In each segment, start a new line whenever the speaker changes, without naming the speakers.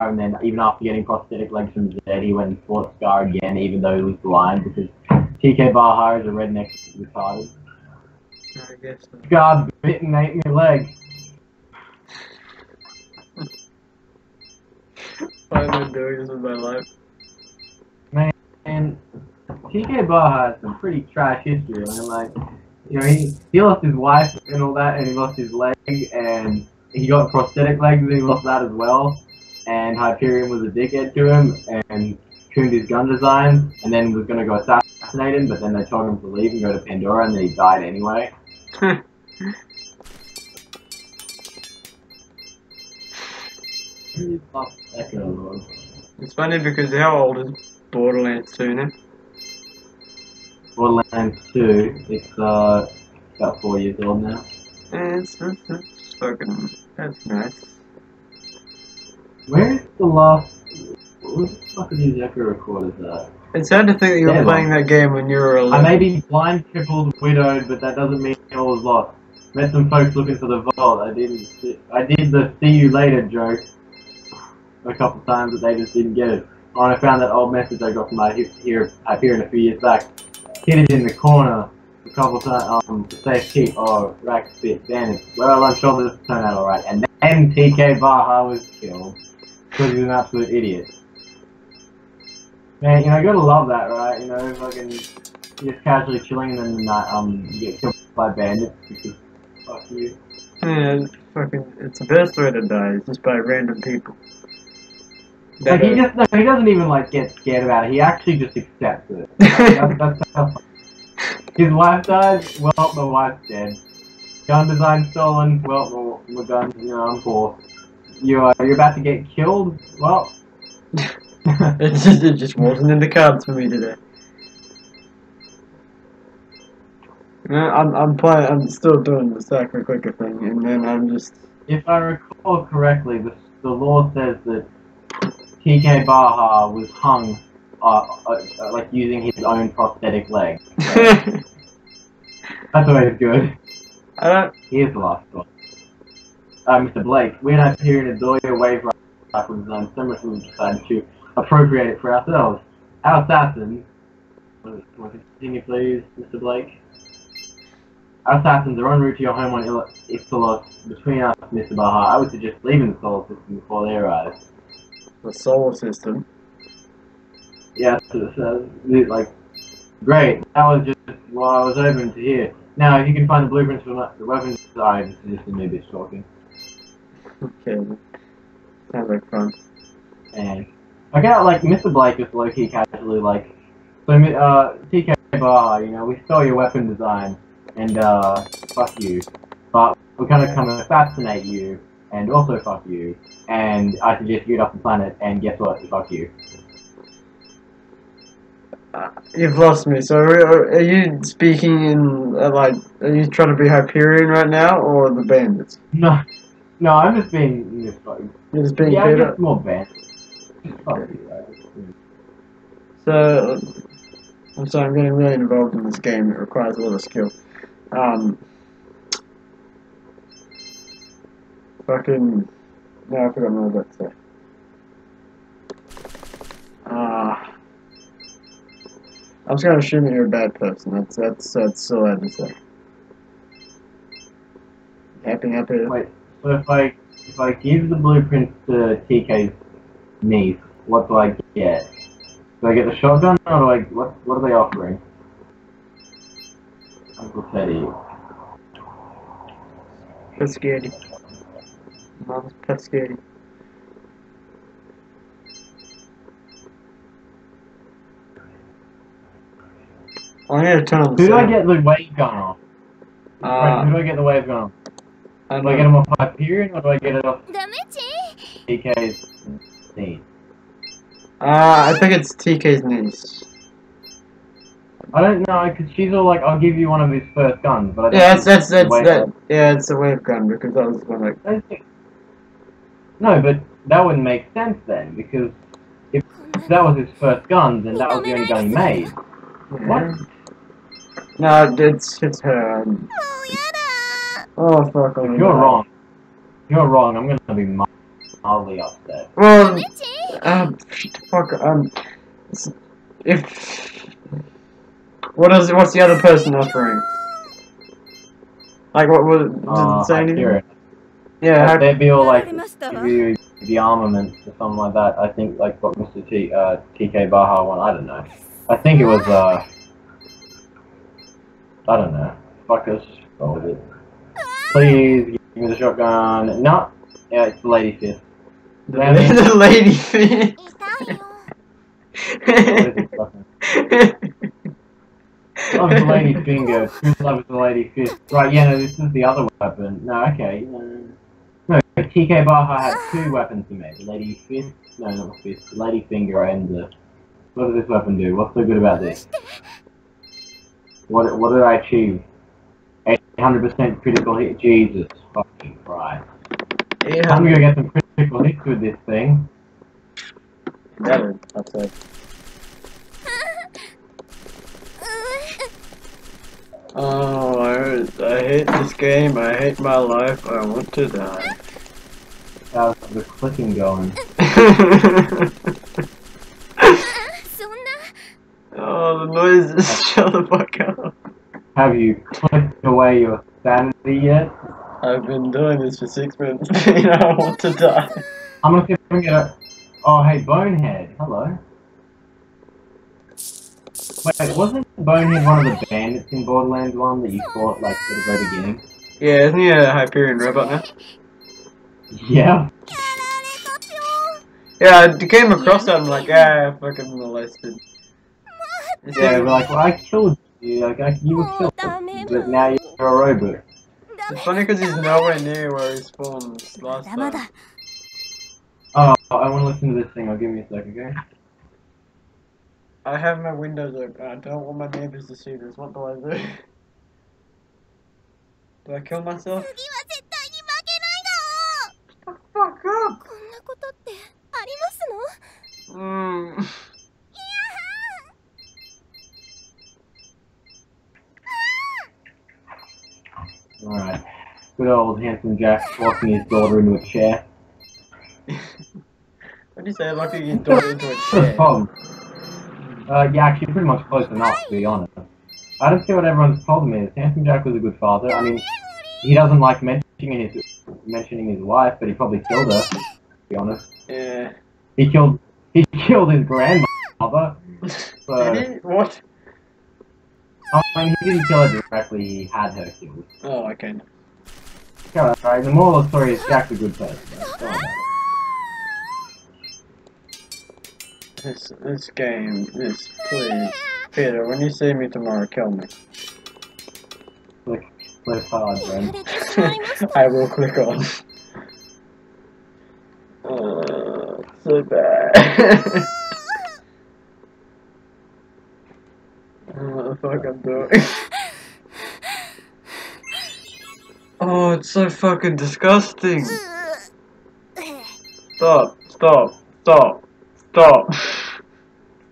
and then even after getting prosthetic legs from Zed, he went and fought Scar again, even though he was blind, because TK Baha is a redneck retarded.
I guess so.
Scar bit and ate my leg.
Why am I doing this with my life?
And TK Baha has some pretty trash history. I mean, like, you know, he, he lost his wife and all that, and he lost his leg, and he got prosthetic legs, and he lost that as well. And Hyperion was a dickhead to him, and tuned his gun design, and then was going to go assassinate him, but then they told him to leave and go to Pandora, and then he died anyway. Really fuck Echo, Lord.
it's funny because how old is Borderlands 2 now?
Borderlands 2, it's uh, about four years old now.
It's, it's, it's fucking, that's nice.
Where's the last? What the fuck are these echo recorders at?
It's sad to think that you were playing that game when you were
I may be blind, crippled, widowed, but that doesn't mean all is lost. Met some folks looking for the vault. I didn't. I did the "see you later" joke a couple times, but they just didn't get it. And I found that old message I got from my here Hyperion a few years back. Hid it in the corner a couple times. Um, to safe keep. Oh, rakk spit. Damn it. Well, I'm sure this turned out alright. And then TK Baha was killed because he's an absolute idiot. Man, you know, you gotta love that, right? You know, fucking you're just casually chilling and then uh, um you get killed by bandits because fuck you.
Yeah, it's fucking, it's the best way to die, it's just by random people.
Like he just no, he doesn't even like get scared about it. He actually just accepts it. that's, that's how his wife dies. Well, the wife's dead. Gun design stolen. Well, my, my gun. You know, I'm poor. You are you're about to get killed. Well.
it just, it just wasn't in the cards for me today. I'm, I'm playing, I'm still doing the Sakura Clicker thing, and then I'm just,
If I recall correctly, the, the law says that TK Baha was hung, uh, uh, uh, like using his own prosthetic leg.
I
That's always good.
don't,
Here's the last one. Uh, Mr. Blake, we had Hyperion and Zoya wave rifle design so much we decided to appropriate it for ourselves. Our assassins, want to continue please, Mr. Blake? Our assassins are en route to your home on Istolos. Between us, Mr. Baha, I would suggest leaving the solar system before they arrive.
the solar system.
Yeah, so, so, like, great. That was just what I was hoping to hear. Now, if you can find the blueprints for the weapons, sorry, this is just me a bit talking.
Okay. Sounds like fun.
And I got like Mr. Blake just low key casually like, so uh, TK Bar, you know, we stole your weapon design, and uh, fuck you. But we're gonna come and assassinate you, and also fuck you. And I suggest you get off the planet, and guess what? Fuck you.
Uh, you've lost me, so are, are you speaking in, uh, like, are you trying to be Hyperion right now, or the bandits?
No, no, I'm just being just fucking.
You're just being
Yeah, I'm just more bad.
So, I'm sorry, I'm getting really involved in this game. It requires a lot of skill. Um, fucking, no, I forgot what I was about to say. Ah, I'm just gonna assume that you're a bad person. That's that's that's all I have to say. Happy, happy.
Wait, so if I if I give the blueprint to TK's niece, what do I get? Do I get the shotgun, or do I what what are they offering? Uncle Teddy.
That's scary. Mom's pet scary. I need to turn on the
Who do I get the wave gun off?
Uh,
who do I get the wave gun off?
How
do I get him off period or do I get it off TK's name.
Uh, I think it's TK's knees.
I don't know, because she's all like, I'll give you one of his first guns, but
yeah, that's, that's, that's, that, yeah, it's a wave gun, because I was going. Like...
No, but that wouldn't make sense then, because if that was his first gun, then that was the only gun he made. Yeah. What?
No, it's, it's her. Um,
oh,
Oh fuck!
If you're wrong, you're wrong. I'm gonna be mildly upset.
Well, um, um fuck. Um, if what is what's the other person offering? Like what was did
uh,
it say anything? Yeah, how,
they'd be all like give you the armament or something like that. I think like what Mr. T, uh, TK Baha won. I don't know. I think it was uh, I don't know. Fuckers, what was it? Please give me the shotgun. No. Yeah, it's the lady fist.
The, the lady
fist. oh, the lady finger. Who loves the lady fist? Right, yeah, no, this is the other weapon. No, okay. No, no TK Baha had two weapons to me. The lady fist. No, not the fist. Lady finger and the... What does this weapon do? What's so good about this? What, what did I achieve? 100% critical hit. Jesus fucking Christ.
Yeah.
I'm gonna get some critical hits with this thing.
Better, Oh, I, I hate this game. I hate my life. I want to die.
How's the clicking going?
oh, the noise is shut the fuck up.
Have you clicked away your sanity yet?
I've been doing this for six minutes. you know, I want to die.
I'm gonna I. Oh, hey, Bonehead. Hello. Wait, wasn't Bonehead one of the bandits in Borderlands 1 that you fought, like, at the very beginning?
Yeah, isn't he a Hyperion robot now?
Yeah.
Yeah, I came across that and I'm like, ah, fucking molested.
Yeah,
like,
well, I killed yeah, like, you were killed, but now you're a robot.
It's funny because he's nowhere near where he spawns last time.
Oh, I want to listen to this thing. I'll give me a second, okay?
I have my windows open. I don't want my neighbors to see this. What do I do? Do I kill myself? Fuck up! Mmm.
Alright. Good old handsome Jack walking his daughter into a chair.
What do you say? Locking his daughter into a chair.
problem? Uh, yeah, actually, pretty much close enough, to be honest. I don't see what everyone's problem is. Handsome Jack was a good father. I mean, he doesn't like mentioning his mentioning his wife, but he probably killed her. To be honest,
Yeah.
he killed he killed his grandmother. So,
Did he? What?
Oh, and he didn't kill her directly, he had her killed.
Oh, okay.
Yeah, right, the moral of the story is Jack's a good person.
This, this game this please. Peter, when you see me tomorrow, kill me.
Click, click hard,
then.
I will click on. Uh, so bad. so fucking disgusting. Stop, stop, stop, stop.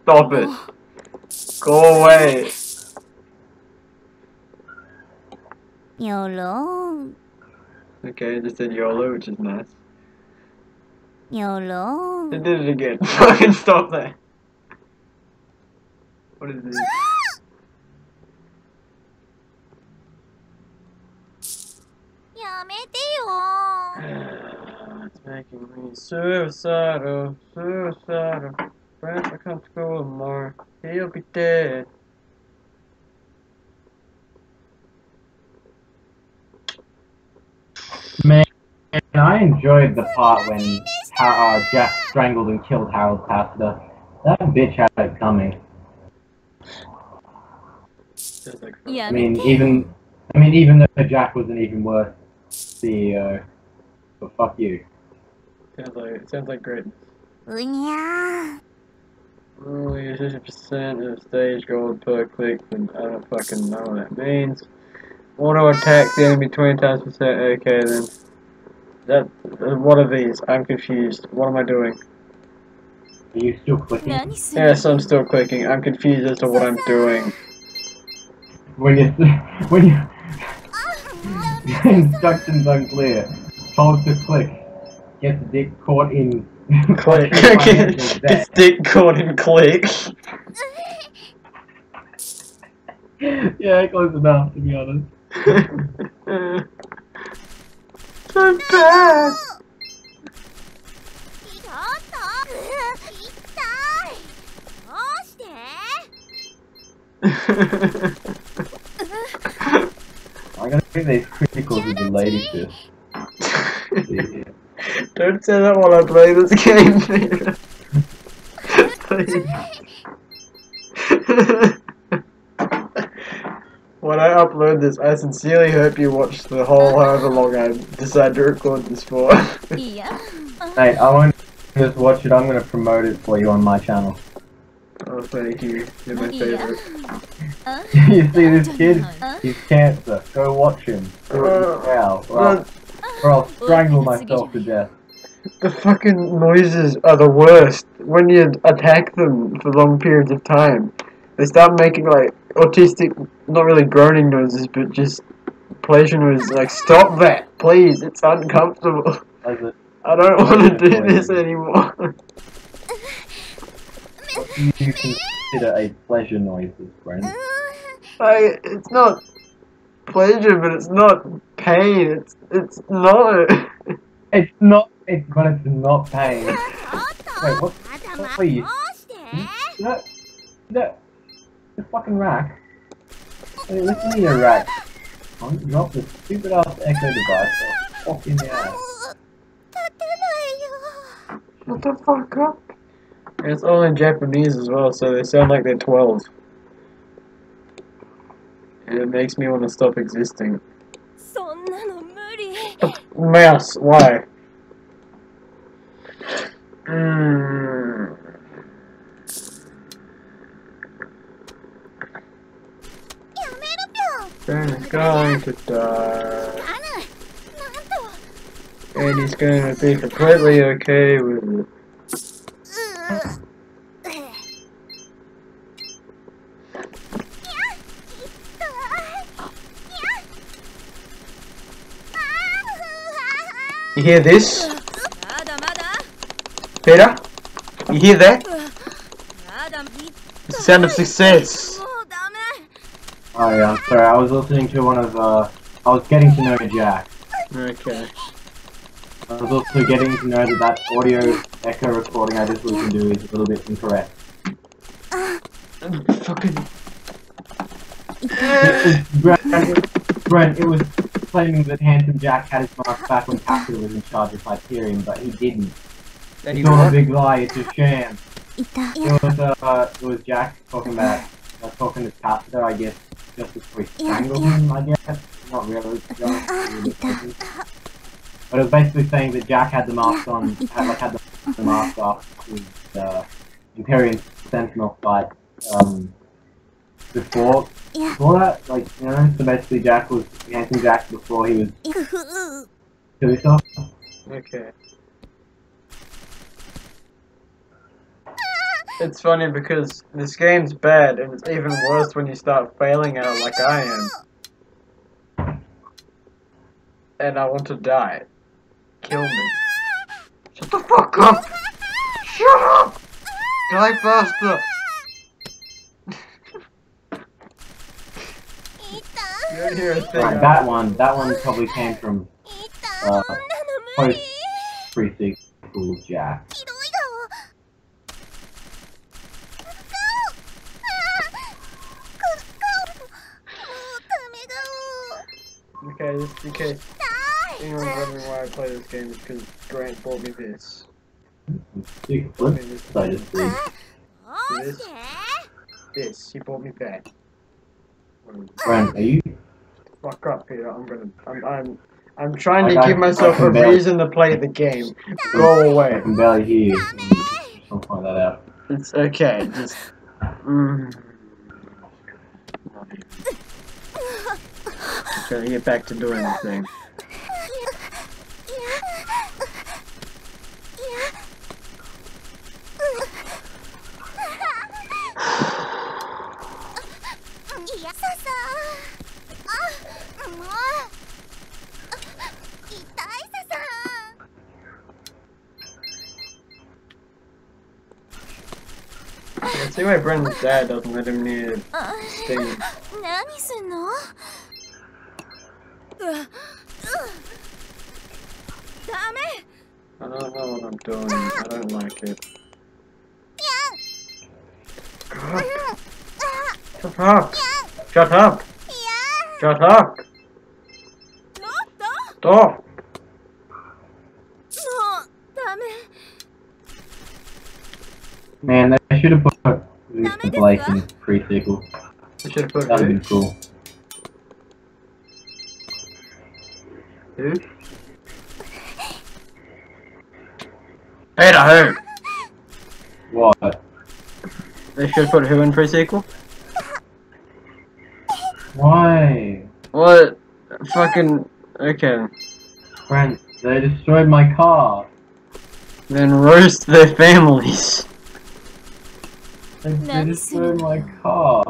Stop it. Go away.
YOLO.
Okay, I just did YOLO, which is nice.
YOLO.
I did it again. Fucking stop that. What is this? It's making me suicidal, suicidal. Brent, I come to school. He'll be dead.
Man, I enjoyed the part when uh, Jack strangled and killed Harold Tassiter. That bitch had it coming.
Yeah,
I mean, even I mean, even though Jack wasn't even worse CEO. But fuck you.
Sounds like sounds like
great. Yeah.
Only fifty percent of stage gold per click, and I don't fucking know what that means. Auto attack the enemy twenty times percent. Okay then. That uh, what are these? I'm confused. What am I doing?
Are you still clicking?
Yes, I'm still clicking. I'm confused as to what I'm doing.
When you when you Instructions unclear. Hold to click. Get the dick caught in.
click. Get dick caught in click.
yeah, close enough to be honest.
I'm bad.
Ha ha
ha ha think these critical is the to. yeah.
Don't say that while I play this game. when I upload this, I sincerely hope you watch the whole however long I decide to record this for.
yeah.
Hey, I won't just watch it. I'm gonna promote it for you on my channel.
Oh, thank you. You're my
favorite. や
you see this kid?
あ
He's cancer. Go watch him. Do it
Uh,
now, or I'll, or I'll strangle myself to death.
The fucking noises are the worst when you attack them for long periods of time. They start making like autistic, not really groaning noises, but just pleasure noises. Like, stop that, please. It's uncomfortable. I don't want to do this anymore.
You consider a pleasure noise, friend?
I, it's not pleasure, but it's not pain. It's it's not.
it's not. It's but it's not pain. Wait, what? What
were
you? No, no, the fucking rack. Hey, listen to your rack. Don't drop the stupid ass echo device. Ass.
What the fuck up? it's all in Japanese as well, so they sound like they're 12. And it makes me want to stop existing. Mouse, why? Mm. Ben's going to die. And he's going to be completely okay with it. You hear this? Peter? You hear that? It's the sound of success.
Oh yeah, I'm sorry. I was listening to one of, uh, I was getting to know Jack.
Okay.
I was also getting to know that that audio echo recording I just listened to is a little bit incorrect.
Fucking...
Brent, Brent, it was claiming that Handsome Jack had his mask back when Captain was in charge of Hyperion, but he didn't.
And
It's all a big lie. It's a sham. It was uh, it was Jack talking about uh, talking to Captain, I guess, just before he
Yeah,
strangled him. I guess not really. to be honest, a little bit crazy. But it was basically saying that Jack had the mask on, had, like had the, the mask off with uh, Imperium Sentinel fight um, before
Yeah.
before that, like you know. So basically, Jack was Handsome Jack before he was
ふふ
himself.
Okay. It's funny because this game's bad, and it's even worse when you start failing at it like I am. And I want to die. Kill me. Shut the fuck up! Shut up! Die faster! didn't hear a thing.
Right, that one, that one probably came from
uh,
pretty pre-sequel Jack.
Okay, just in case anyone's wondering why I play this game, it's because Grant bought me this.
Dude.
I just. This? This. He bought me back.
Grant, are you
Fuck up, Peter. I'm gonna. I'm. I'm. I'm trying to
I-
give myself
I
a
barely-
reason to play the game. Go away.
I can barely hear you. I'll find that out.
It's okay. Just. Mm. Gotta get back to doing the thing. see my Brendan's dad doesn't let him near
Steve.
I don't know what I'm doing. I don't like it. Shut up! Shut up! Shut up! Stop!
Man, should have put Mr. Blake in pre-sequel.
I should have put
That would
who?
have been cool.
Who? Peter, who?
What?
They should put who in pre-sequel?
Why?
What? Fucking... Okay.
Friends, they destroyed my car.
Then roast their families.
I no,
just
burned my car.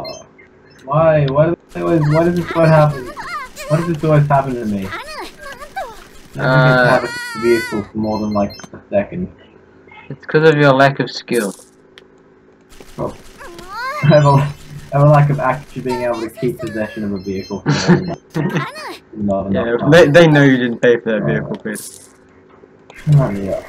Why? Why does this always, why does this always happen? Why does this always happen to me? I
uh,
I have a vehicle for more than like a second.
It's because of your lack of skill.
Oh.
I, have a, I have a lack of actually being able to keep possession of a vehicle for more than
Yeah, they, they know you didn't pay for that vehicle, Chris.
Oh, yeah.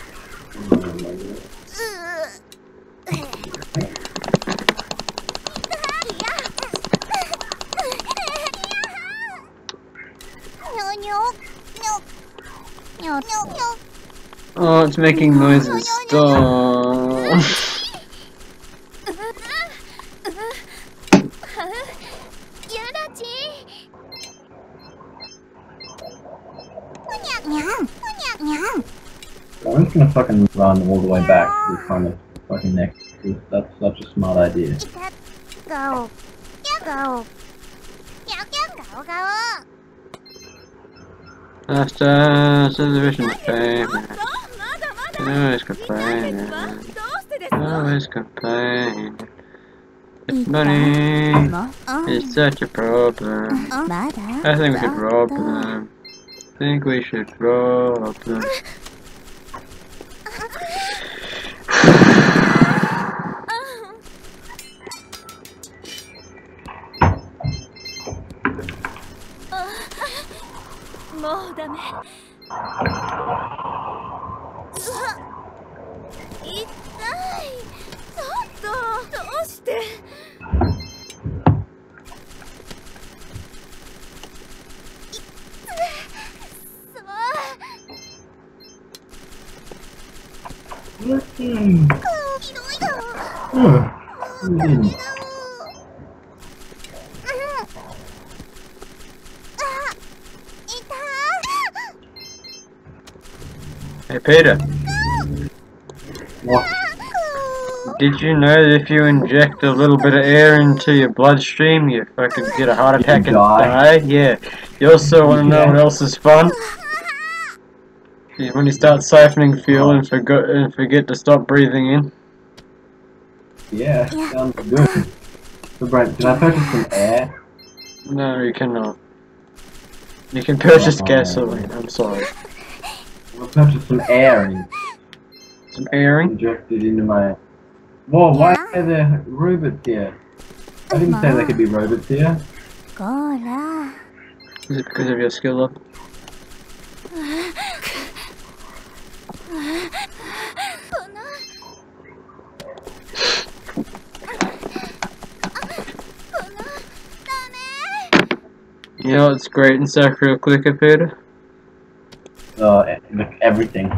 Oh, it's making noises. Stop.
I'm just gonna fucking run all the way back to the kind of fucking next. That's such a smart idea.
Go. Go. Go, go.
After subdivision fame, Always
es
Always No. It's money. It's such a problem. I think we should rob them. I think we should rob them.
Oh,
damn it.
Hey Peter.
What?
Did you know that if you inject a little bit of air into your bloodstream, you fucking get a heart attack and
die?
Yeah. You also want to know what else is fun? Is When you start siphoning fuel and forget and forget to stop breathing in.
Yeah, sounds good. So Brent, can I purchase some air?
No, you cannot. You can purchase
Oh.
gasoline. I'm sorry.
I'll purchase some air and
Some airing.
inject it into my... Whoa, why are there robots here? I didn't say there could be robots here.
こら
Is it because of your skill level? You know it's great in Sakura Clickapeda?
Uh, everything.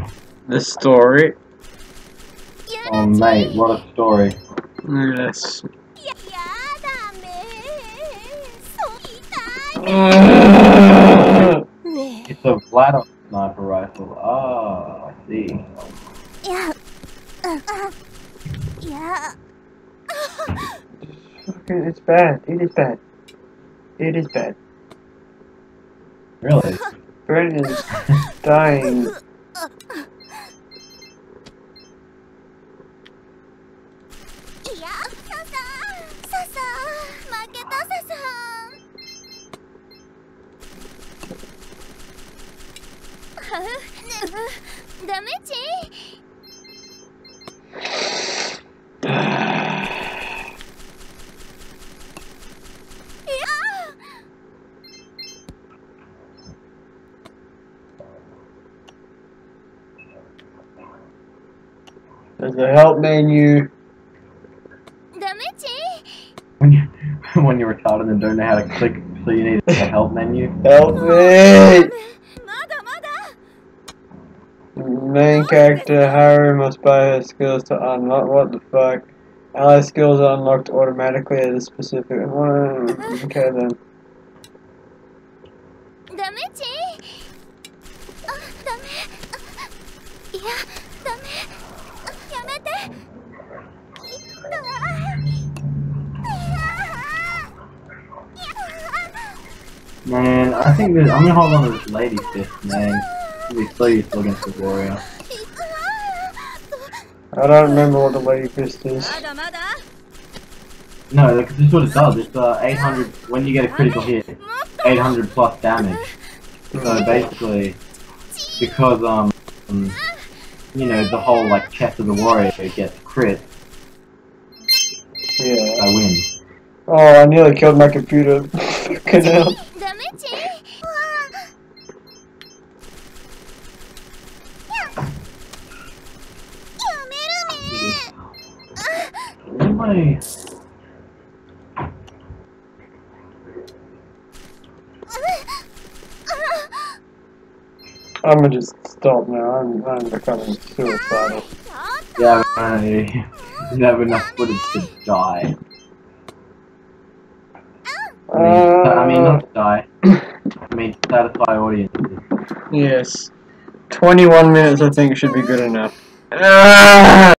The story.
Um,
oh mate, what a story.
Yes.
it's a Vlad sniper rifle. Ah, oh, I see.
Yeah.
Yeah. it's bad. It is bad. It is bad.
Really?
Brendan is dying.
いやササササ負けたササはうダメチ
The help menu.
When you when you're retarded and don't know how to click, so you need a help menu.
Help me! Main character Haru must buy her skills to unlock. What the fuck? Ally skills are unlocked automatically at a specific. Oh, okay then.
Damichi. Yeah.
Man, I think this, I'm gonna hold on to this lady fist, man. She's so useful against the warrior.
I don't remember what the lady fist is.
No, because this is what it does. It's uh, 800, when you get a critical hit, 800 plus damage. So basically, because um you know, the whole like Chest of the Warrior gets crit,
yeah.
I win.
Oh, I nearly killed my computer.
Canal. Why?
I'm gonna just stop now. I'm, I'm becoming suicidal.
Yeah, man, you have enough footage to die. I mean, I mean
Uh,
not die. I mean, satisfy audiences.
yes. 21 minutes I think should be good enough. Ah!